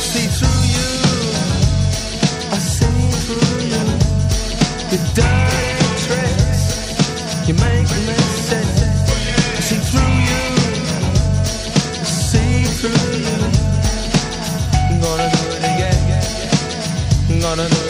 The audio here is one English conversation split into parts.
see through you. I see through you. Your dirty tricks. You make see through you. See through you. Gonna do it again. Gonna.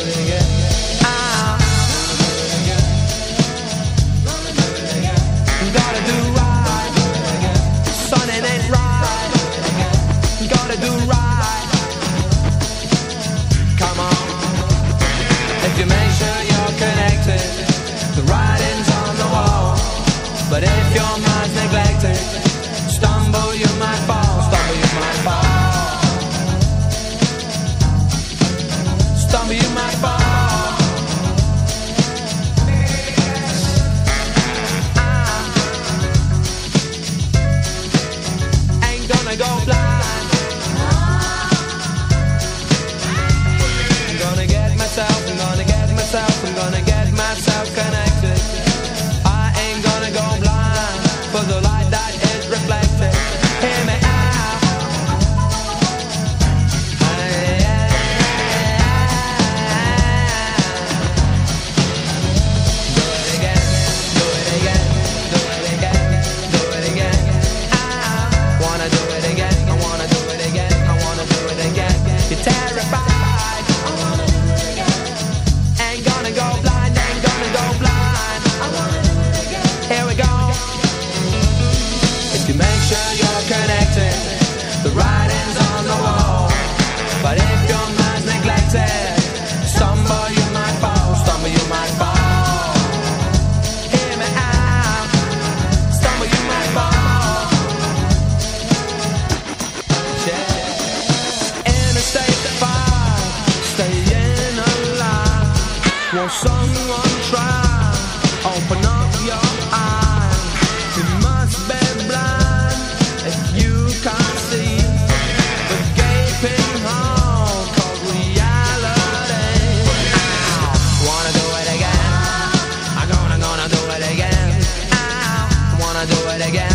do it again.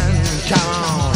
Come on.